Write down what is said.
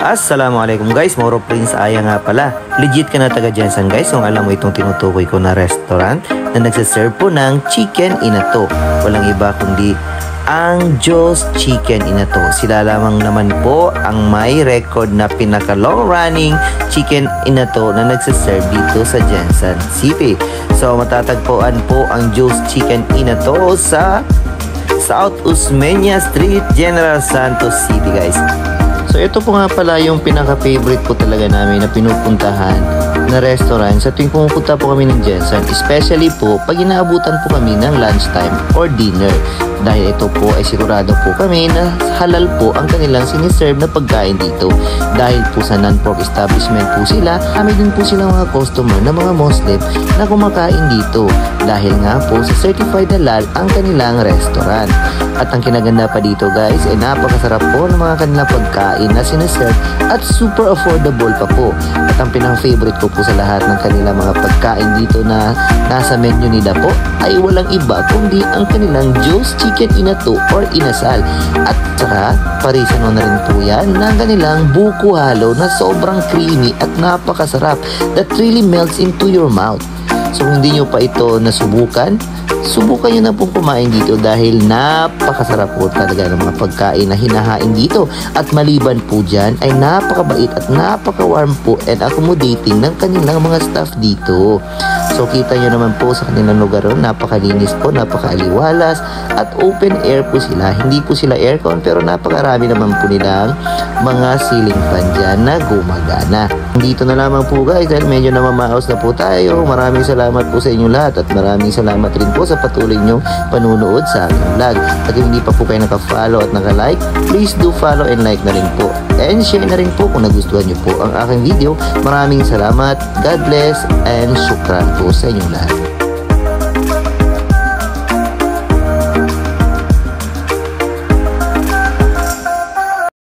Assalamualaikum guys, Mauro Prince Aya nga pala. Legit ka na taga Jensen guys kung alam mo itong tinutukoy ko na restaurant na nagsaserve po ng chicken inato. Walang iba kundi ang Joe's Chicken Inato. Sila lamang naman po ang may record na pinaka long running chicken inato na nagsaserve dito sa Jensen City. So matatagpuan po ang Joe's Chicken Inato sa South Usmeña Street, General Santos City guys. Ito po nga pala yung pinaka-favorite po talaga namin na pinupuntahan na restaurant sa tuwing pumupunta po kami ng Jensen. Especially po pag inaabutan po kami ng lunchtime or dinner. Dahil ito po ay sigurado po kami na halal po ang kanilang siniserve na pagkain dito. Dahil po sa non-pork establishment po sila, kami din po sila mga customer na mga Muslim na kumakain dito. Dahil nga po sa certified halal ang kanilang restaurant. At ang kinaganda pa dito guys ay napakasarap po ng mga kanilang pagkain na siniserve at super affordable pa po. At ang pinaka-favorite ko po sa lahat ng kanilang mga pagkain dito na nasa menu nila po ay walang iba kundi ang kanilang Joe's Chicken Inato or Inasal. At saka parisano na rin po yan ng kanilang buko halo na sobrang creamy at napakasarap that really melts into your mouth. So kung hindi nyo pa ito nasubukan, subukan nyo na pong kumain dito dahil napakasarap po talaga ng mga pagkain na hinahain dito. At maliban po dyan ay napakabait at napaka-warm po and accommodating ng kanilang mga staff dito. So kita nyo naman po sa kanilang lugar ron, napakalinis po, napakaaliwalas at open air po sila. Hindi po sila aircon pero napakarami naman po nilang mga ceiling fan dyan na gumagana. Dito na lamang po guys dahil medyo namamaos na po tayo. Maraming salamat po sa inyo lahat at maraming salamat rin po sa patuloy nyong panunood sa aking vlog. At kung hindi pa po kayo naka-follow at naka-like, please do follow and like na rin po. And share na rin po kung nagustuhan nyo po ang aking video. Maraming salamat, God bless, and syukran po sa inyong lahat.